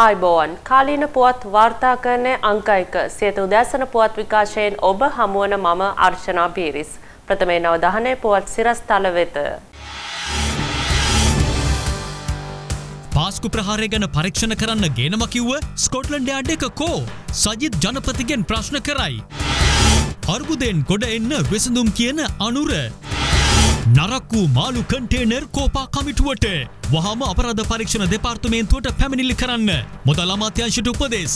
ආයිබෝවන් කාලීන පුවත් වාර්තාකරණය අංක එක සියත උදෑසන පුවත් විකාශයෙන් ඔබ හමුවන මම අර්ශනා පීරිස්. ප්‍රථමේ නවදහනය පුවත් සිරස් තල වෙත. පාස්කු ප්‍රහාරය ගැන පරීක්ෂණ කරන්න ගේනම කිව්ව ස්කොට්ලන්ඩ අඩ එක කෝ සජිත් ජනපතිගෙන් ප්‍රශ්න කරයි. අර්බුදයෙන් ගොඩ එන්න වෙසඳුම් කියන අනුර. නරක් වූ මාළු කන්ටේනර් කෝපා කමිටුවට වහම අපරාධ පරීක්ෂණ දෙපාර්තමේන්තුවට පැමිණිලි කරන්න මොදල් අමාත්‍යංශයට උපදෙස්.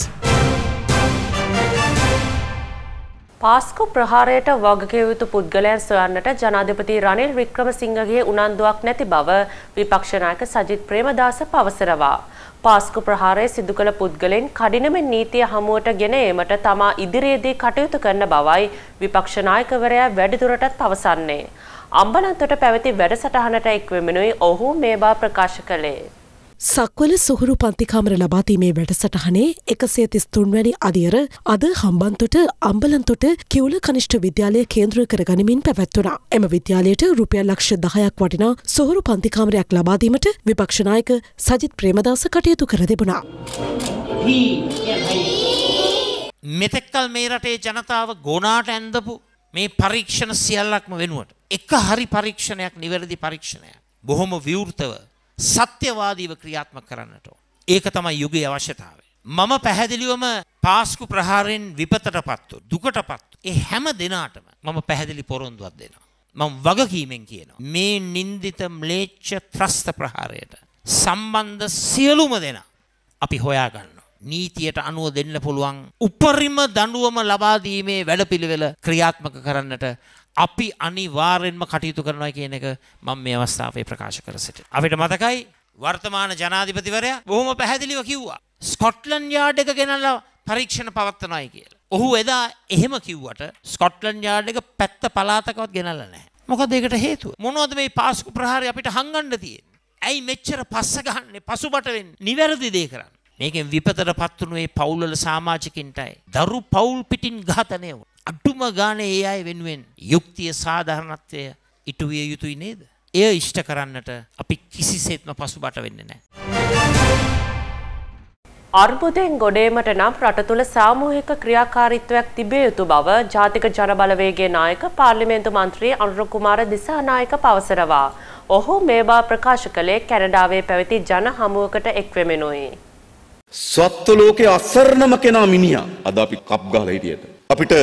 පාස්කු ප්‍රහාරයට වගකිව යුතු පුද්ගලයන් සොයන්නට ජනාධිපති රනිල් වික්‍රමසිංහගේ උනන්දුවක් නැති බව විපක්ෂනායක සජිත් ප්‍රේමදාස පවසරවා. පාස්කු ප්‍රහාරය සිදු කළ පුද්ගලෙන් කඩිනමෙන් නීතිය හමුවට ගෙන ඒමට තමා ඉදිරියේදී කටයුතු කරන බවයි විපක්ෂනායකවරයා වැඩිදුරටත් පවසන්නේ. අම්බලන්තොට පැවති වැඩසටහනට එක්වෙමෙනුයි ඔහු මේ බා ප්‍රකාශ කළේ. සක්වල සුහුරු පන්තිකාමර ලබාතීමේ වැඩසටහනේ එකසිය තිස් තුන්වැනි අදියර අද හම්බන්තොට අම්බලන්තොට කිවුල කනිෂ්ට විද්‍යාලය කේන්ද්‍ර කර ගනිමින් පැවැත්වුණා. එම විද්‍යාලයට රුපියල් ලක්ෂ දහයක් වටිනා සොහුරු පන්තිකාමරයක් ලබාදීමට විපක්ෂනායක සජිත් ප්‍රේමදාස කටයුතු කර තිබුණා. මෙතෙක්කල් මේ රටේ ජනතාව ගෝනාට ඇන්දපු මේ පරීක්ෂණ සියල්ලක්ම වෙනුවට එක හරි පරීක්ෂණයක් නිවැරදි පරීක්ෂණයක් බොහොම විවෘතව සත්‍යවාදීව ක්‍රියාත්මක කරන්නට ඒක තමයි යුගයේ අවශ්‍යතාවය. මම පැහැදිලිවම පාස්කු ප්‍රහාරයෙන් විපතටපත්ව දුකටපත් ඒ හැම දෙනාටම මම පැහැදිලි පොරොන්දුවක් දෙනවා. මම වගකීමෙන් කියනවා. මේ නින්දිත ම්ලේච්ඡ ත්‍රස්ත ප්‍රහාරයට සම්බන්ධ සියලුම දෙනා අපි හොයාගන්න නීතියට අනුව දෙන්න පුළුවන් උපරිම දඬුවම ලබා දීමේ වැඩපිළිවෙල ක්‍රියාත්මක කරන්නට අපි අනිවාර්යෙන්ම කටයුතු කරනවා කියන එක මම මේ අවස්ථාවේ ප්‍රකාශ කර සිටිනවා. අපිට මතකයි වර්තමාන ජනාධිපතිවරයා බොහොම පැහැදිලිව කිව්වා ස්කොට්ලන්ඩ් යාඩ් එක ගෙනල්ලා පරීක්ෂණ පවත්වනවායි කියලා. ඔහු එදා එහෙම කිව්වට ස්කොට්ලන්ඩ් යාඩ් එක පැත්ත පළාතකවත් ගෙනල්ලා නැහැ. මොකද ඒකට හේතුව? මොනවද මේ පාස්කු ප්‍රහාරය අපිට හංගන්න තියෙන්නේ? ඇයි මෙච්චර පස්ස ගහන්නේ පසුබට වෙන්නේ? නිවැරදි දේ කරන්න. මේකෙන් විපතට පත්වුණු ඒ පවුල්වල සාමාජිකින්ටයි දරු පවුල් පිටින් ඝාතනය වුණා. අඩුම ගානේ ඒ අය වෙනුවෙන් යුක්තිය සාධාරණත්වය ඉටු විය යුතුයි නේද? එය ඉෂ්ට කරන්නට අපි කිසිසේත්ම පසුබට වෙන්නේ නැහැ. අර්බුදයෙන් ගොඩේමට නම් රට තුළ සාමූහික ක්‍රියාකාරීත්වයක් තිබිය යුතු බව ජාතික ජනබලවේගේ නායක පාර්ලිමේන්තු මන්ත්‍රී අනුර කුමාර දිසානායක පවසරවා. ඔහු මේවා ප්‍රකාශ කළේ කැනඩාවේ පැවති ජන හමුවකට එක්වෙමෙනුයි. සත්ව ලෝකයේ අසරණම කෙනා මිනිහා. අද අපි කප් ගහලා හිටියට. අපිට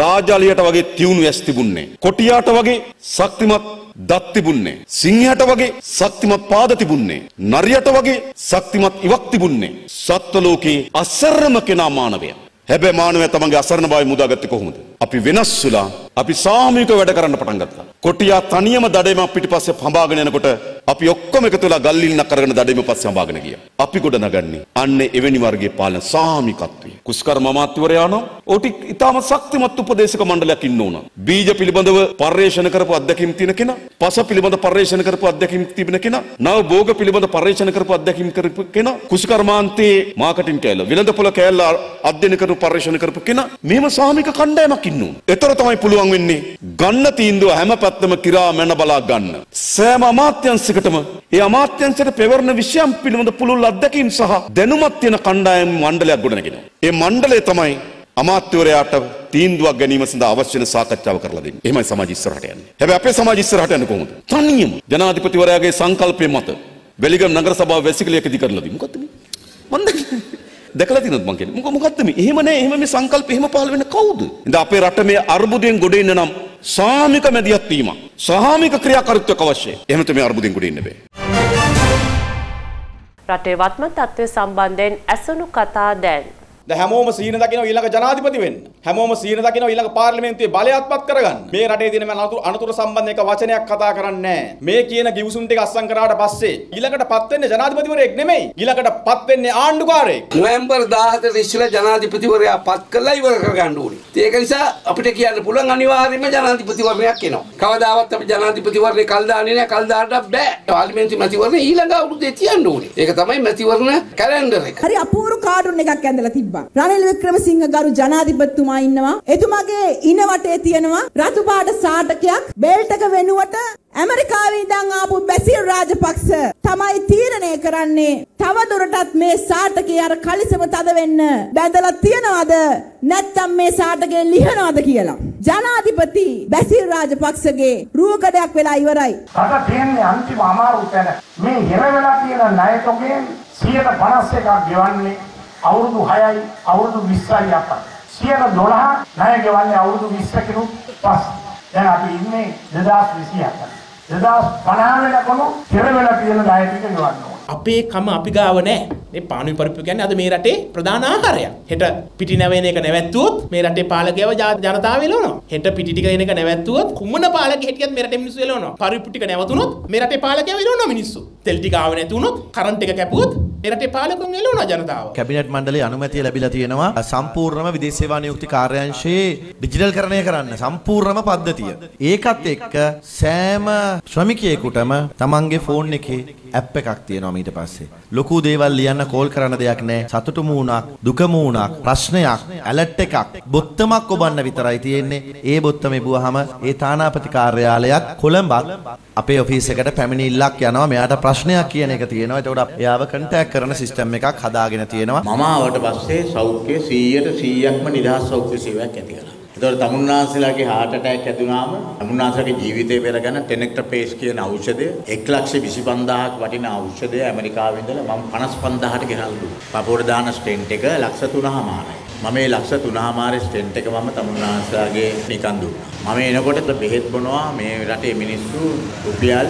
රාජාලියට වගේ තියුණු ඇස් තිබුණේ. කොටියාට වගේ ශක්තිමත් දත් තිබුණේ. සිංහයට වගේ ශක්තිමත් පාද තිබුණේ. නරියට වගේ ශක්තිමත් ඉවක් තිබුණේ. සත්ව ලෝකයේ අසරණම කෙනා මානවයා. හැබැයි මානවයා තමන්ගේ අසරණභාවය මුදාගත්තේ කොහොමද? අපි වෙනස් වෙලා අපි සාමූහිකව වැඩ කරන්න පටන් ගත්තා. කොටියා තනියම දඩේම පිටිපස්සේ පඹාගෙන යනකොට අපි ඔක්කොම එකතු වෙලා ගල්ලින්නක් අරගෙන දඩේම පස්සේ හඹාගෙන ගියා. අපි ගොඩ නගන්නේ අන්න එවැනි වර්ගයේ පාලන සාමිකත්වය. කුස්කර්ම අමාත්‍යවරයා නම් ඕටි ඊටාම ශක්තිමත් උපදේශක මණ්ඩලයක් ඉන්න ඕන. බීජ පිළිබඳව පර්යේෂණ කරපු අත්දැකීම් තියෙන කෙනා, පස පිළිබඳ පර්යේෂණ කරපු අත්දැකීම් තිබෙන කෙනා, නව භෝග පිළිබඳ පර්යේෂණ කරපු අත්දැකීම් කරපු කෙනා, කුස්කර්මාන්තයේ මාකටිං කෑල්ල, විලඳපොළ කෑල්ල අධ්‍යයනය කරපු පර්යේෂණ කරපු කෙනා, මේම සාමික කණ්ඩායමක් ඉන්න ඕන. ඒතර තමයි පුළුවන් වෙන්නේ ගන්න තීන්දුව හැම පැත්තම කිරා මැන බලා ගන්න. සෑම අමාත්‍යංශයකටම ඒ අමාත්‍යංශයට පෙවරන විෂයන් පිළිබඳ පුළුල් අත්දැකීම් සහ දැනුමක් තියෙන කණ්ඩායම් මණ්ඩලයක් ගොඩනගෙනවා. ඒ මණ්ඩලය තමයි අමාත්‍යවරයාට තීන්දුවක් ගැනීම සඳහා අවශ්‍ය වෙන සාකච්ඡාව කරලා දෙන්නේ. එහෙමයි සමාජ ඉස්සරහට යන්නේ. හැබැයි අපේ සමාජ ඉස්සරහට යන්නේ කොහොමද? තනියම ජනාධිපතිවරයාගේ සංකල්පය මත වෙලිගම් නගර සභාව වැසිකිළියකදී කරලා දී. මොකද්ද මේ? මන් දැකලා තියෙනවද මං කියන්නේ? මොක මොකද්ද මේ? එහෙම නෑ. එහෙම මේ සංකල්ප එහෙම පහළ වෙන්නේ කවුද? ඉතින් අපේ රට මේ අර්බුදයෙන් ගොඩ එන්න නම් සාමික මැදිහත් වීමක්. සාමික ක්‍රියාකාරීත්වයක් අවශ්‍යයි. එහෙම තමයි මේ අර්බුදයෙන් ගොඩ එන්න බෑ. රටේ වත්ම තත්ත්වය සම්බන්ධයෙන් ඇසුණු කතා දැන් දැන් හැමෝම සීන දකින්න ඊළඟ ජනාධිපති වෙන්න. හැමෝම සීන දකින්න ඊළඟ පාර්ලිමේන්තුවේ බලයත්පත් කරගන්න. මේ රටේ තියෙන මේ අනතුරු අනතුරු සම්බන්ධ එක වචනයක් කතා කරන්නේ නැහැ. මේ කියන ගිවිසුම් ටික අස්සම් කරාට පස්සේ ඊළඟට පත් වෙන්නේ ජනාධිපතිවරයෙක් නෙමෙයි. ඊළඟට පත් වෙන්නේ ආණ්ඩුකාරයෙක්. නොවැම්බර් 17 ඉස්සෙල්ලා ජනාධිපතිවරයා පත් කළා ඉවර කරගන්න ඕනේ. ඒක නිසා අපිට කියන්න පුළුවන් අනිවාර්යයෙන්ම ජනාධිපතිවරණයක් එනවා. කවදාවත් අපි ජනාධිපතිවරණේ කල් දාන්නේ නැහැ. කල් දාන්න බෑ. පාර්ලිමේන්තු මැතිවරණ ඊළඟ අවුරුද්දේ තියන්න ඕනේ. ඒක තමයි මැතිවරණ කැලෙන්ඩර් එක. හරි අපූර්ව කාඩුන් එකක් ඇඳලා තිබ්බා. තිබ්බා. රනිල් වික්‍රමසිංහ ගරු ජනාධිපතිතුමා ඉන්නවා. එතුමාගේ ඉන වටේ තියෙනවා රතු පාට සාටකයක් බෙල්ට් එක වෙනුවට ඇමරිකාවේ ඉඳන් ආපු බැසිල් රාජපක්ෂ තමයි තීරණය කරන්නේ තව දුරටත් මේ සාටකේ අර කලිසම තද වෙන්න බැඳලා තියනවද නැත්නම් මේ සාටකේ ලිහනවද කියලා. ජනාධිපති බැසිල් රාජපක්ෂගේ රූකඩයක් වෙලා ඉවරයි. රට තියෙන්නේ අන්තිම අමාරු තැන. මේ හිර වෙලා තියෙන ණයතොගෙන් 151ක් ගෙවන්නේ අවුරුදු 6යි අවුරුදු 20යි අපත්. 112 ණය ගෙවන්නේ අවුරුදු 20කිනුත් පස්සේ. දැන් අපි ඉන්නේ 2027. 2050 වෙනකම් හිර වෙලා තියෙන ණය ටික ගෙවන්න ඕන. අපේ කම අපි ගාව නැහැ. මේ පානු පරිප්පු කියන්නේ අද මේ රටේ ප්‍රධාන ආහාරයක්. හෙට පිටි නැවෙන එක නැවැත්තුවොත් මේ රටේ පාලකයව ජනතාව එළවනවා. හෙට පිටි ටික එන එක නැවැත්තුවොත් කුමන පාලකෙ හිටියත් මේ රටේ මිනිස්සු එළවනවා. පරිප්පු ටික නැවතුනොත් මේ රටේ පාලකයව එළවනවා මිනිස්සු. තෙල් ටික ආව නැති වුණොත් කරන්ට් එක කැපුවොත් මේ රටේ පාලකුන් එළවනවා ජනතාව. කැබිනට් මණ්ඩලයේ අනුමැතිය ලැබිලා තියෙනවා සම්පූර්ණම විදේශ සේවා නියුක්ති කාර්යාංශයේ ඩිජිටල් කරණය කරන්න සම්පූර්ණම පද්ධතිය. ඒකත් එක්ක සෑම ශ්‍රමිකයෙකුටම තමන්ගේ ෆෝන් එකේ ඇප් එකක් තියෙනවා ඊට පස්සේ. ලොකු දේවල් ලියන්න කෝල් කරන්න දෙයක් නැහැ. සතුටු මූණක්, දුක මූණක්, ප්‍රශ්නයක්, ඇලර්ට් එකක්, බොත්තමක් ඔබන්න විතරයි තියෙන්නේ. ඒ බොත්තම එබුවාම ඒ තානාපති කාර්යාලයක් කොළඹත් අපේ ඔෆිස් එකට පැමිණිල්ලක් යනවා. මෙයාට ප්‍රශ්නයක් කියන එක තියෙනවා. එතකොට එයාව කන්ටැක්ට් කරන සිස්ටම් එකක් හදාගෙන තියෙනවා. මම ආවට පස්සේ සෞඛ්‍ය 100ට 100ක්ම නිදහස් සෞඛ්‍ය සේවයක් ඇති කළා. ඒතකොට තමුන්නාන්සලාගේ heart attack ඇති වුණාම තමුන්නාන්සලාගේ ජීවිතේ පෙරගෙන ටෙනෙක්ටපේස් කියන ඖෂධය 125000ක් වටින ඖෂධය ඇමරිකාවේ ඉඳලා මම 55000ට ගෙනල්ලා දුන්නා. පපුවට දාන ස්ටෙන්ට් එක ලක්ෂ 3මාරයි. මම මේ ලක්ෂ 3මාරේ ස්ටෙන්ට් එක මම තමුන්නාන්සලාගේ නිකන් දුන්නා. මම එනකොට බෙහෙත් බොනවා මේ රටේ මිනිස්සු රුපියල්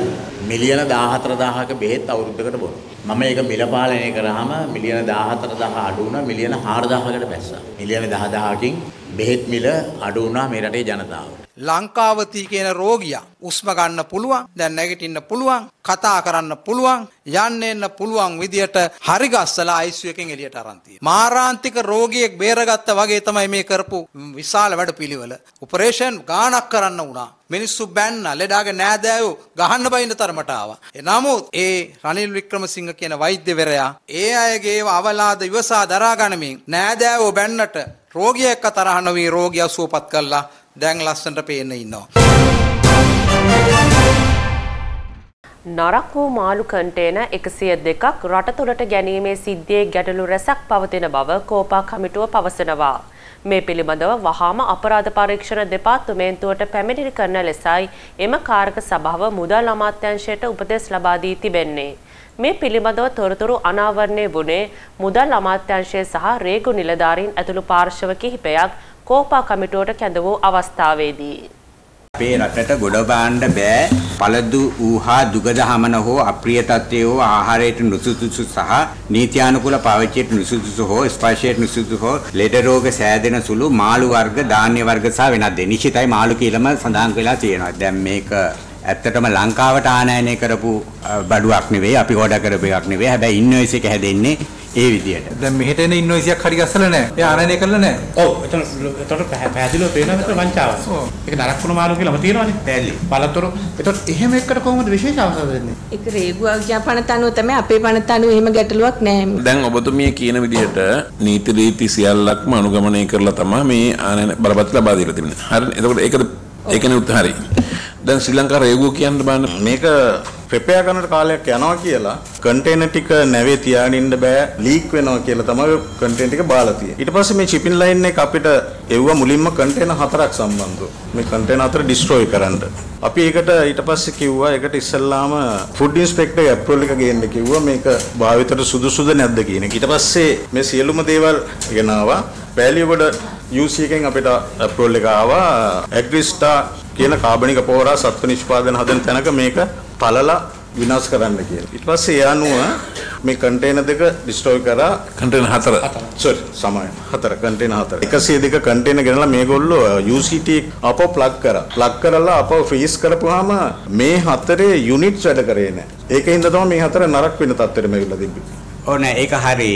මිලියන 14000ක බෙහෙත් අවුරුද්දකට බොනවා. මම ඒක මිල පාලනය කරාම මිලියන 14000 අඩු වුණා මිලියන 4000කට බැස්සා. මිලියන 10000කින් බෙහෙත් මිල අඩු වුණා මේ රටේ ජනතාව. ලංකාවතී කියන රෝගියා උස්ම ගන්න පුළුවන් දැන් නැගිටින්න පුළුවන් කතා කරන්න පුළුවන් යන්න එන්න පුළුවන් විදියට හරි ගස්සලා ICU එකෙන් එළියට අරන් තියෙනවා. මාරාන්තික රෝගියෙක් බේරගත්තා වගේ තමයි මේ කරපු විශාල වැඩපිළිවෙල. ඔපරේෂන් ගාණක් කරන්න වුණා. මිනිස්සු බැන්න ලෙඩාගේ නෑදෑයෝ ගහන්න බයින්න තරමට ආවා. නමුත් ඒ රනිල් වික්‍රමසිංහ කියන වෛද්‍යවරයා ඒ අයගේ අවලාද ඉවසා දරා ගනිමින් නෑදෑයෝ බැන්නට රෝගියෙක් තරහ නොවී රෝගියා සුවපත් කළා. දැන් ලස්සනට පේන්න ඉන්නවා. නරක් වූ මාළු කන්ටේන එකසිය දෙකක් රට තුළට ගැනීමේ සිද්ධියේ ගැටලු රැසක් පවතින බව කෝපා කමිටුව පවසනවා. මේ පිළිබඳව වහාම අපරාධ පරීක්ෂණ දෙපාර්තමේන්තුවට පැමිණිලි කරන ලෙසයි එම කාරක සභාව මුදල් අමාත්‍යංශයට උපදෙස් ලබා දී තිබෙන්නේ. මේ පිළිබඳව තොරතුරු අනාවරණය වුණේ මුදල් අමාත්‍යංශය සහ රේගු නිලධාරීන් ඇතුළු පාර්ශව කිහිපයක් කෝපා කමිටුවට කැඳ වූ අවස්ථාවේදී. අපේ රටට ගොඩ බාන්න බෑ පළදු ඌහා දුගදහමන හෝ අප්‍රිය තත්ත්වය හෝ ආහාරයට නුසුදුසු සහ නීත්‍යානුකූල පාවිච්චියට නුසුදුසු හෝ ස්පර්ශයට නුසුදුසු හෝ ලෙඩ රෝග සෑදෙන සුළු මාළු වර්ග ධාන්‍ය වර්ග සහ වෙනත් දේ නිශ්චිතයි මාළු කියලාම සඳහන් වෙලා තියෙනවා. දැන් මේක ඇත්තටම ලංකාවට ආනයනය කරපු බඩුවක් නෙවෙයි අපි ඕඩර් කරපු එකක් නෙවෙයි. හැබැයි ඉන්වොයිස් එක හැදෙන්නේ ඒ විදියට. දැන් මෙහෙට එන ඉන්වොයිසියක් හරි ගස්සලා නැහැ. එයා ආනයනය කරලා නැහැ. ඔව් එතන එතකොට පැහැදිලිව පේනවා මෙතන වංචාවක්. ඒක නරක් වුණ මාළු කියලාම තියෙනවනේ. පැහැදිලි. පළතුරු. එතකොට එහෙම එකට කොහොමද විශේෂ අවසර දෙන්නේ? ඒක රේගුවක් ජාපනත අනුව තමයි අපේ පනත අනුව එහෙම ගැටලුවක් නැහැ. දැන් ඔබතුමිය කියන විදිහට නීති රීති සියල්ලක්ම අනුගමනය කරලා තමයි මේ ආනයන බලපත් ලබා දීලා තිබෙන්නේ. හරිනේ. එතකොට ඒකද ඒකනේ උත්තර හරි. දැන් ශ්‍රී ලංකා රේගුව කියන්න බෑ මේක ප්‍රෙපෙයා කරනට කාලයක් යනවා කියලා කන්ටේනර් ටික නැවේ තියාගෙන ඉන්න බෑ ලීක් වෙනවා කියලා තමයි කන්ටේනර් ටික බාලා තියෙන්නේ. ඊට පස්සේ මේ shipping line එක අපිට එව්වා මුලින්ම කන්ටේනර් හතරක් සම්බන්ධව. මේ කන්ටේනර් හතර destroy කරන්න. අපි ඒකට ඊට පස්සේ කිව්වා ඒකට ඉස්සල්ලාම ෆුඩ් ඉන්ස්පෙක්ටර් ඇප්‍රෝල් එක ගේන්න කිව්වා මේක භාවිතයට සුදුසුද නැද්ද කියන එක. ඊට පස්සේ මේ සියලුම දේවල් ගෙනාවා. වැලියගොඩ UC එකෙන් අපිට ඇප්‍රෝල් එක ආවා. ඇග්රිස්ටා කියන කාබනික පොහොරා සත්ව නිෂ්පාදන හදන තැනක මේක පළලා විනාශ කරන්න කියලා. ඊට පස්සේ ඒ අනුව මේ කන්ටේනර් දෙක ඩිස්ට්‍රොයි කරා කන්ටේනර් හතර. සෝරි සමාය. හතර කන්ටේනර් හතර. 102 කන්ටේනර් ගෙනලා මේගොල්ලෝ UCT අපව ප්ලග් කරා. ප්ලග් කරලා අපව ෆ්‍රීස් කරපුවාම මේ හතරේ යුනිට්ස් වැඩ කරේ නැහැ. ඒකින්ද තමයි මේ හතර නරක වෙන තත්ත්වෙට මෙවිලා තිබ්බේ. ඕ නෑ ඒක හරි.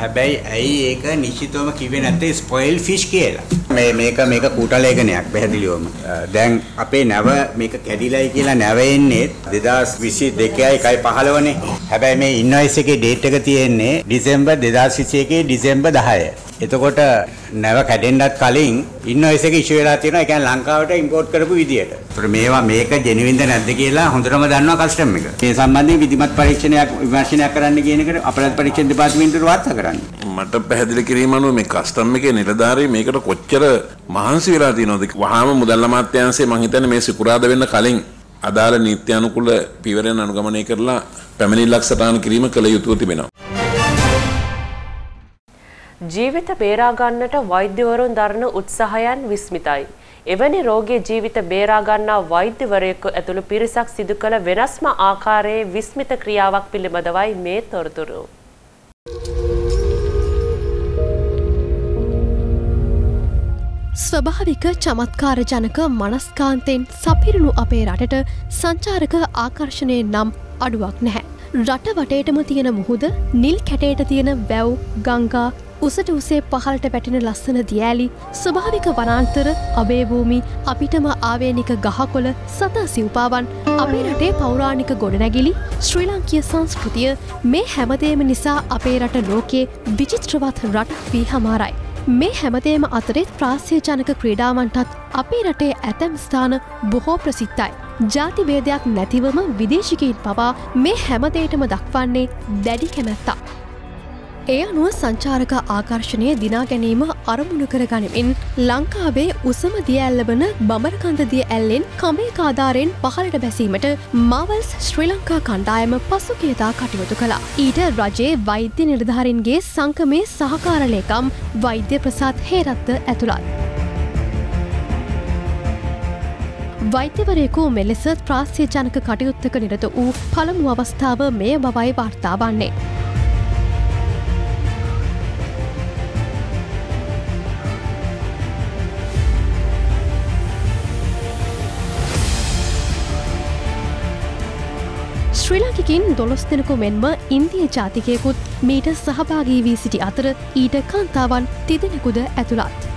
හැබැයි ඇයි ඒක නිශ්චිතවම කිව්වේ නැත්තේ ස්පොයිල් ෆිෂ් කියලා. මේ මේක මේක කූටලේඛනයක් පැහැදිලිවම. දැන් අපේ නැව මේක කැඩිලයි කියලා නැව එන්නේ 2022යි 1.15 නේ. හැබැයි මේ ඉන්වොයිස් එකේ ડેට් එක තියෙන්නේ දෙසැම්බර් 2021 දෙසැම්බර් 10. එතකොට නැව කැඩෙන්නත් කලින් ඉන්වොයිස් එක ඉෂුව වෙලා තියෙනවා. ඒ කියන්නේ ලංකාවට ඉම්පෝට් කරපු විදියට. ඒතර මේවා මේක ජෙනුවින්ද නැද්ද කියලා හොඳටම දන්නවා කස්ටම් එක. මේ සම්බන්ධයෙන් විධිමත් පරීක්ෂණයක් විමර්ශනයක් කරන්න කියන එකට අපරාධ පරීක්ෂණ දෙපාර්තමේන්තුවට වාර්තා කරන්න. මට පැහැදිලි කිරීම අනුව මේ කස්ටම් එකේ නිලධාරී මේකට කොච්චර මහන්සි වෙලා තියෙනවද වහාම මුදල් අමාත්‍යාංශය මං හිතන්නේ මේ සිකුරාදා වෙන්න කලින් අදාළ නීත්‍යානුකූල පියවරයන් අනුගමනය කරලා පැමිණිල්ලක් සටහන් කිරීම කළ යුතුව තිබෙනවා. ජීවිත බේරා ගන්නට වෛද්‍යවරුන් දරන උත්සාහයන් විස්මිතයි. එවැනි රෝගී ජීවිත බේරා ගන්නා වෛද්‍යවරයෙකු ඇතුළු පිරිසක් සිදු කළ වෙනස්ම ආකාරයේ විස්මිත ක්‍රියාවක් පිළිබඳවයි මේ තොරතුරු. ස්වභාවික චමත්කාර ජනක මනස්කාන්තයෙන් සපිරුණු අපේ රටට සංචාරක ආකර්ශණය නම් අඩුවක් නැහැ. රට වටේටම තියෙන මුහුද නිල් කැටේට තියෙන වැව් ගංගා උසට උසේ පහලට පැටින ලස්සන දියෑලි ස්වභාවික වනාන්තර අබේභූමි අපිටම ආවේනික ගහකොළ සතා සිව්පාවන් අපේ රටේ පෞරාණික ගොඩනැගිලි ශ්‍රී ලංකිය සංස්කෘතිය මේ හැමදේම නිසා අපේ රට ලෝකයේ විචිත්‍රවත් රටක් වී හමාරයි. මේ හැමදේම අතරෙත් ප්‍රාස්්‍ය ජනක ක්‍රීඩාවන්ටත් අපේ රටේ ඇතැම් ස්ථාන බොහෝ ප්‍රසිද්ධයි. ජාතිවේදයක් නැතිවම විදේශිකයින් පවා මේ හැමදේටම දක්වන්නේ දැඩි කැමැත්තා. ඒ අනුව සංචාරක ආකර්ශණය දිනා ගැනීම අරමුණු කර ගනිමින් ලංකාවේ උසම දිය ඇල්ල වන බමරකන්දදිය ඇල්ලෙන් කමේ කාධාරයෙන් පහලට බැසීමට මවල්ස් ශ්‍රී ලංකා කණ්ඩායම පසුකේතා කටයුතු කළා. ඊට රජයේ වෛද්‍ය නිර්ධාරින්ගේ සංකමේ සහකාරලේකම් වෛද්‍ය ප්‍රසාත් හේරත්ත ඇතුළත්. වෛද්‍යවරයකු මෙලෙස ප්‍රාස්්‍ය ජනක කටයුත්තක නිරත වූ පළමු අවස්ථාව මේ බවයි වාර්තා වන්නේ. ශ්‍රී ලංකිකින් දොළොස් දෙනකු මෙන්ම ඉන්දිය ජාතිකයකුත් මීට සහභාගී වී සිටි අතර ඊට කාන්තාවන් තිදෙනෙකුද ඇතුළත්.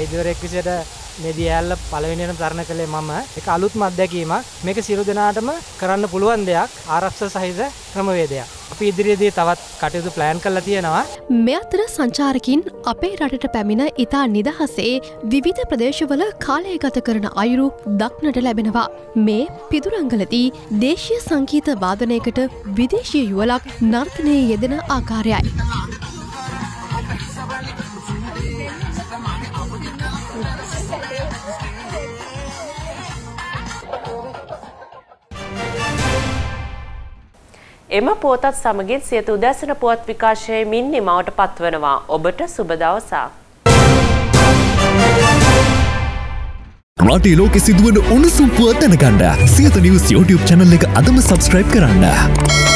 වෛද්‍යවරයෙක් විසියට මේ දියඇල්ල පළවෙනියට තරණ කළේ මම එක අලුත්ම අත්දැකීමක් මේක සියලු දෙනාටම කරන්න පුළුවන් දෙයක් ආරක්ෂ සහිත ක්‍රමවේදයක්. අපි ඉදිරියේදී තවත් කටයුතු ප්ලෑන් කරලා තියෙනවා. මේ අතර සංචාරකින් අපේ රටට පැමිණ ඉතා නිදහසේ විවිධ ප්‍රදේශවල කාලය ගත කරන අයුරු දක්නට ලැබෙනවා. මේ පිදුරංගලදී දේශීය සංගීත වාදනයකට විදේශීය යුවලක් නර්තනයේ යෙදෙන ආකාරයයි. එම පුවතත් සමගින් සියත උදැසන පුවත් විකාශයේ මින් නිමවට පත්වනවා. ඔබට සුබ දවසක්. රටේ ලෝකෙ සිදුවන උණුසුම් පුවත් දැනගන්න සියත නිවස් YouTube channel එක අදම subscribe කරන්න.